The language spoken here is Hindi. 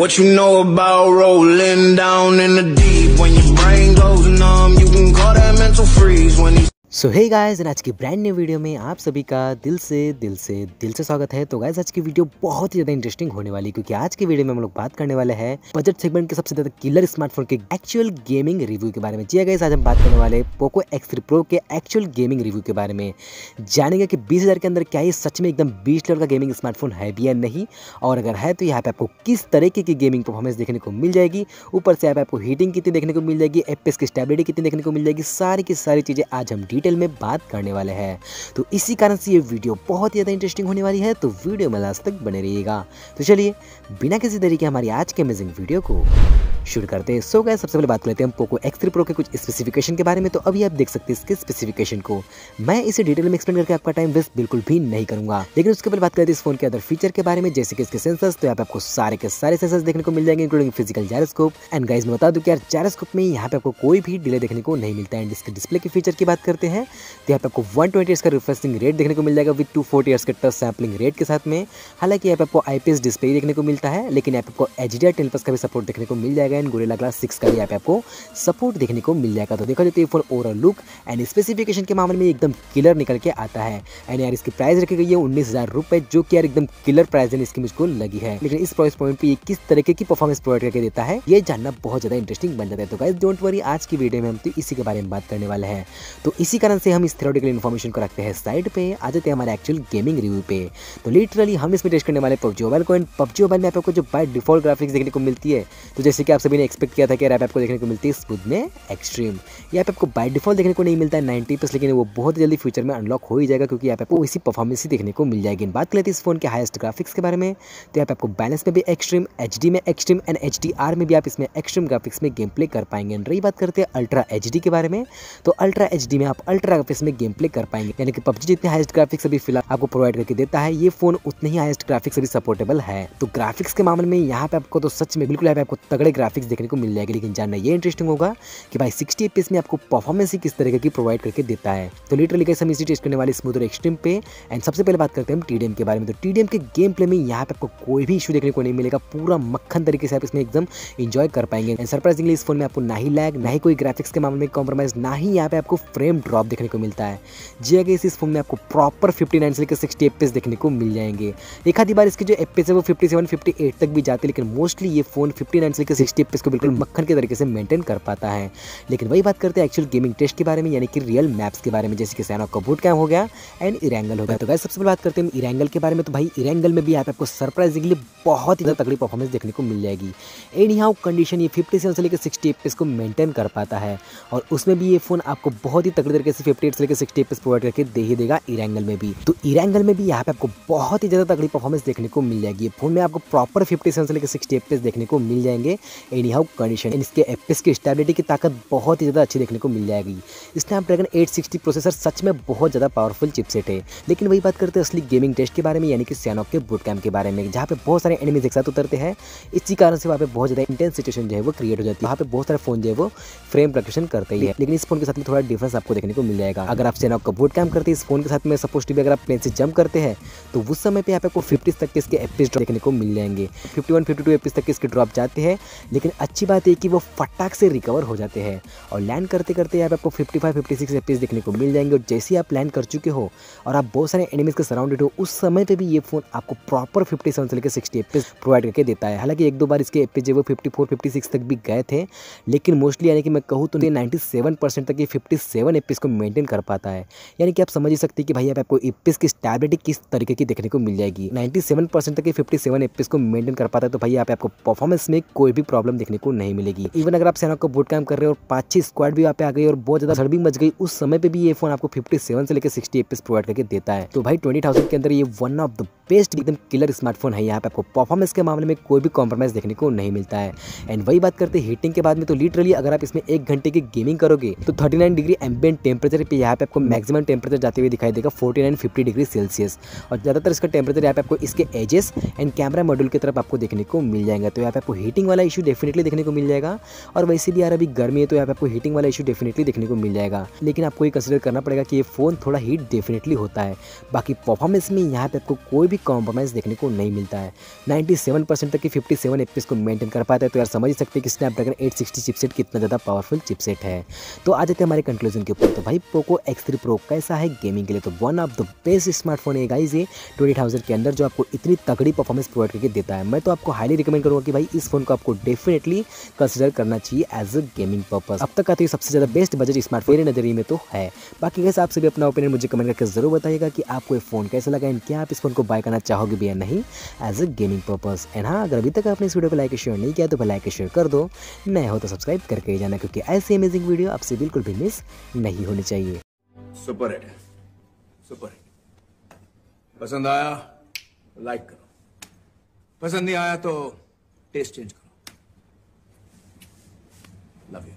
What you know about rolling down in the deep? When your brain goes numb, you can call that mental freeze. When these so hey guys आज की ब्रांड न्यू वीडियो में आप सभी का दिल से दिल से दिल से स्वागत है। तो गाइस आज की वीडियो बहुत ही ज़्यादा इंटरेस्टिंग होने वाली क्योंकि आज की वीडियो में हम लोग बात करने वाले हैं बजट सेगमेंट के सबसे ज़्यादा किलर स्मार्टफ़ोन के एक्चुअल गेमिंग रिव्यू के बारे में। जी गाइस आज हम बात करने वाले पोको एक्स प्रो के एक्चुअल गेमिंग रिव्यू के बारे में। जानेंगे कि बीस के अंदर क्या ये सच में एकदम बीस लेवल का गेमिंग स्मार्टफ़ोन है भी या नहीं, और अगर है तो यहाँ पे आपको किस तरीके की गेमिंग परफॉर्मेंस देखने को मिल जाएगी। ऊपर से यहाँ पे आपको हीटिंग कितनी देखने को मिल जाएगी एफ़ की स्टेबिलिटी कितनी देखने को मिल जाएगी, सारी की सारी चीज़ें आज हम डिटेल में बात करने वाले हैं। तो इसी कारण से ये वीडियो बहुत ज़्यादा इंटरेस्टिंग होने वाली है तो वीडियो में लास्ट तक बने रहिएगा। तो चलिए, बिना किसी तरीके हमारी आज के अमेजिंग वीडियो को शुरू करते हैं। सो गए सबसे पहले बात करते हैं पोको एक्स प्रो के कुछ स्पेसिफिकेशन के बारे में। तो अभी आप देख सकते हैं इसके स्पेसिफिकेशन को। मैं इसे डिटेल में एक्सप्लेन करके आपका टाइम वेस्ट बिल्कुल भी नहीं करूँगा। लेकिन उसके पहले बात करते हैं इस फ़ोन के अदर फीचर के बारे में, जैसे कि इसके सेंसर्स तो यहाँ पे आपको सारे के सारे सेंसर्स देखने को मिल जाएँगे including physical gyroscope and guys मैं बता दूँ कि यार जायरोस्कोप में यहाँ पे आपको कोई भी डिले देखने को नहीं मिलता है। एंड इसके डिस्प्ले के फीचर की बात करते हैं तो यहाँ पे आपको वन ट्वेंटी का रिफ्रेशिंग रेट देखने को मिल जाएगा विद टू फोर्टी के टच सैम्पलिंग रेट के साथ में। हालाँकि यहाँ पे आपको आईपीएस डिस्प्ले देखने को मिलता है, लेकिन यहाँ पे आपको एच डी का भी सपोर्ट देखने को मिल जाएगा। एंड गोरेला ग्लास सिक्स का भी यहाँ पे आपको सपोर्ट देखने को मिल जाएगा। तो देखा जाए तो ये phone overall look and specification के मामले में एकदम किलर निकल के आता है। एंड यार इसकी प्राइस रखी गई है उन्नीस जो कि यार एकदम किलर प्राइस है, इसकी मुझको लगी है। लेकिन इस प्राइस पॉइंट पे ये किस तरीके की परफॉर्मेंस प्रोवाइड करके देता है, ये जानना बहुत ज़्यादा इंटरेस्टिंग बन जाता है। तो गाइस डोंट वरी आज की वीडियो में हम तो इसी के बारे में बात करने वाले हैं। तो इसी कारण से हम इस थ्योरेटिकल इन्फॉर्मेशन को रखते हैं साइड पे। आ जाते हैं हमारे एक्चुअल गेमिंग रिव्यू पे। तो लिटरली हम इसमें टेस्ट करने वाले पबजी मोबाइल को। एंड पबजी मोबाइल में आपको जो बाय डिफ़ॉल्ट ग्राफिक्स देखने को मिलती है तो जैसे कि सभी ने एक्सपेक्ट किया था कि रैप आपको देखने को मिलती है स्मूथ में एक्सट्रीम यहाँ पे आपको बाय डिफ़ॉल्ट देखने को नहीं मिलता है नाइन्टी प्लस लेकिन वो बहुत जल्दी फ्यूचर में अनलॉक हो ही जाएगा, क्योंकि यहाँ पे आपको इसी परफॉर्मेंस ही देखने को मिल जाएगी। बात करते हैं इस फ़ोन के हाइस्ट ग्राफिक्स के बारे में। तो यहाँ पे आपको बैलेंस में भी एक्सट्रीम एच में एक्सट्रीम एंड एच में भी आप इसमें एक्सट्रीम ग्राफिक्स में गेम प्ले कर पाएँगे। रही बात करते हैं अल्ट्रा एचडी के बारे में तो अल्ट्रा एचडी में आप अल्ट्रा ग्राफिक्स में गेम प्ले कर पाएँगे। यानी कि पबजी जितने हाइस्ट ग्राफिक्स अभी फ़िलहाल आपको प्रोवाइड करके देता है, ये फ़ोन उतने ही हाइस्ट ग्राफिक्स अभी सपोर्टेबल है। तो ग्राफिक्स के मामले में यहाँ पे आपको तो सच में बिल्कुल आपको तगड़े देखने को मिल जाएगी, लेकिन जानना ये इंटरेस्टिंग होगा कि भाई सिक्सटी एपीएस में आपको परफॉर्मेंस ही किस तरीके की प्रोवाइड करके देता है। तो लिटरली कैसे हम इसी टेस्ट करने वाले स्मूथ और एक्सट्रीम पे। एंड सबसे पहले बात करते हैं टीडीएम के बारे में। तो टीडीएम के गेम प्ले में यहाँ पे आपको कोई भी इशू देखने को नहीं मिलेगा। पूरा मक्खन तरीके से आप इसमें एकदम इंजॉय कर पाएँगे। एंड सरप्राइजिंगली इस फ़ोन में आपको ना ही लैग ना ही कोई ग्राफिक्स के मामले में कॉम्प्रोमाइज ना ही यहाँ पे आपको फ्रेम ड्रॉप देखने को मिलता है। जी अगर इस फ़ोन में आपको प्रॉपर फिफ्टी नाइन से लेकर सिक्सटी एपीएस देखने को मिल जाएँगे। एक आधी बार इसके जो एपीएस है वो फिफ्टी सेवन फिफ्टी एट तक भी जाते हैं, लेकिन मोस्टली ये फ़ोन फिफ्टी नाइन से लेकर सिक्सटी एपीएस को बिल्कुल मक्खन के तरीके से मेंटेन कर पाता है। लेकिन वही बात करते हैं एक्चुअल गेमिंग टेस्ट के बारे में यानी कि रियल मैप्स के बारे में जैसे कि सैनॉक का बूट कैम हो गया एंड इरेंगल हो गया। तो गाइस सबसे पहले बात करते हैं इरेंगल के बारे में। तो भाई इरेंगल में भी यहाँ पे आपको सरप्राइजिंगली बहुत ही ज़्यादा तगड़ी परफॉर्मेंस देखने को मिल जाएगी। एनी हाउ कंडीशन ये फिफ्टी सेवन से लेकर सिक्सटी एपीएस को मेंटेन कर पाता है। और उसमें भी ये फ़ोन आपको बहुत ही तगड़ी तरीके से फिफ्टी एट से लेकर सिक्सटी एपीएस प्रोवाइड करके दे ही देगा इरेंगल में भी। तो इरेंगल में भी यहाँ पे आपको बहुत ही ज़्यादा तगड़ी परफॉर्मेंस देखने को मिल जाएगी। फ़ोन में आपको प्रॉपर फिफ्टी सेवन से लेकर सिक्सटी एपीएस देखने को मिल जाएँगे। एनी हाउ कंडीशन इसके एपीएस की स्टेबिलिटी की ताकत बहुत ही ज़्यादा अच्छी देखने को मिल जाएगी। स्नैप स्नैपड्रैगन 860 प्रोसेसर सच में बहुत ज़्यादा पावरफुल चिपसेट है। लेकिन वही बात करते हैं असली गेमिंग टेस्ट के बारे में, यानी कि सैनॉक के बूट कैम्प के बारे में, जहाँ पे बहुत सारे एनिमीज एक साथ उतरते हैं। इसी कारण से वहाँ पे बहुत ज़्यादा इंटेंस सिचुएशन जो है वो क्रिएट हो जाती है। वहाँ पे बहुत सारे फ़ोन जो है वो फ्रेम प्रक्शन करते ही है। लेकिन इस फ़ोन के साथ में थोड़ा डिफरेंस आपको देखने को मिल जाएगा। अगर आप सैनॉक का बूट कैम्प करते हैं, इस फ़ोन के साथ में सपोज़ भी अगर आप प्लेन से जंप करते हैं तो उस समय पर यहाँ पे आपको फिफ्टी तक के इसके एपीस देखने को मिल जाएँगे। फिफ्टी वन एपीस तक के इसके ड्रॉप जाते हैं। लेकिन अच्छी बात है कि वो फटाक से रिकवर हो जाते हैं और लैंड करते करते यहाँ पे आपको fifty five fifty six FPS देखने को मिल जाएँगे और जैसे ही आप लैंड कर चुके हो और आप बहुत सारे एनिमीज के सराउंडेड हो, उस समय पे भी ये फ़ोन आपको प्रॉपर फिफ्टी से लेकर सिक्सटी एपीस प्रोवाइड करके देता है। हालाँकि एक दो बार इसके एपीस जो वो फिफ्टी तक भी गए थे, लेकिन मोस्टली यानी कि मैं कहूँ तो ये नाइन्टी तक ये फिफ्टी सेवन को मेंटेन कर पाता है। यानी कि आप समझ ही सकते कि भाई यहाँ आपको एपीस की स्टेबिलिटी किस तरीके की देखने को मिल जाएगी। नाइन्टी तक ये फिफ्टी सेवन को मेंटेन कर पाता है तो भाई यहाँ आपको परफॉर्मेंस में कोई भी प्रॉब्लम देखने को नहीं मिलेगी। इवन अगर आप सेना को बूट कैम्प कर रहे हो और पाँच छः स्क्वाड भी यहाँ पे आ गई और बहुत ज़्यादा सड़बिंग मच गई उस समय पे भी ये फ़ोन आपको 57 से लेकर 60 एपीएस प्रोवाइड करके देता है। तो भाई 20,000 के अंदर ये वन ऑफ़ द बेस्ट एकदम किलर स्मार्टफ़ोन है यहाँ पे आपको। परफॉर्मेंस के मामले में कोई भी कॉम्प्रोमाइज़ देखने को नहीं मिलता है। एंड वही बात करते हीटिंग के बाद में तो लिटरली अगर आप इसमें एक घंटे की गेमिंग करोगे तो 39 डिग्री एम्बियंट टेम्परेचर पे यहाँ पे आपको मैक्सिमम टेम्परेचर जाते हुए दिखाई देगा forty nine fifty degree Celsius और ज़्यादातर इसका टेम्परेचर यहाँ पे आपको इसके एजेस एंड कैमरा मॉड्यूल की तरफ़ आपको देखने को मिल जाएगा। तो यहाँ पे आपको हीटिंग वाला इशू डेफिनेटली देखने को मिल जाएगा। और वैसे भी यार अभी गर्मी है तो यहाँ पे आपको हीटिंग वाला इशू डेफिनेटली देखने को मिल जाएगा। लेकिन आपको ये कंसिडर करना पड़ेगा कि ये फ़ोन थोड़ा हीट डेफिनेटली होता है। बाकी परफॉर्मेंस में यहाँ पे आपको कोई भी कॉम्प्रोमाइज़ देखने को नहीं मिलता है। 97 परसेंट तक की 57 सेवन को मेंटेन कर पाता है तो यार समझ सकते हैं कि स्नैपड्रैगन 860 चिपसेट कितना ज़्यादा पावरफुल चिपसेट है। तो आ जाते हैं हमारे कंक्लूजन के ऊपर। तो भाई पोको एक्स थ्री प्रो कैसा है गेमिंग के लिए? तो one of the best smartphone है गाइज़ ये ट्वेंटी थाउज़ेंड के अंदर, जो आपको इतनी तगड़ी परफॉर्मेंस प्रोवाइड करके देता है। मैं तो आपको हाईली रिकमेंड करूँगा कि भाई इस फ़ोन को आपको डेफिनेटली कंसिडर करना चाहिए एज अ गेमिंग पर्पज अब तक आते सबसे ज़्यादा बेस्ट बजट स्मार्टफ़ोन मेरे नज़रिए में तो है। बाकी कैसे आप सभी अपना ओपिनियन मुझे कमेंट करके ज़रूर बताइएगा कि आपको ये फ़ोन कैसा लगा एंड क्या आप इस फ़ोन को बाय करना चाहोगे भी या नहीं as a gaming purpose and हाँ अगर अभी तक आपने इस वीडियो को लाइक शेयर नहीं किया तो लाइक शेयर कर दो। नए हो तो सब्सक्राइब करके जाना क्योंकि ऐसी अमेजिंग वीडियो आपसे बिल्कुल भी मिस नहीं होनी चाहिए। सुपर हिट सुपर हिट पसंद आया? लाइक करो। पसंद नहीं आया तो टेस्ट चेंज करो। Love you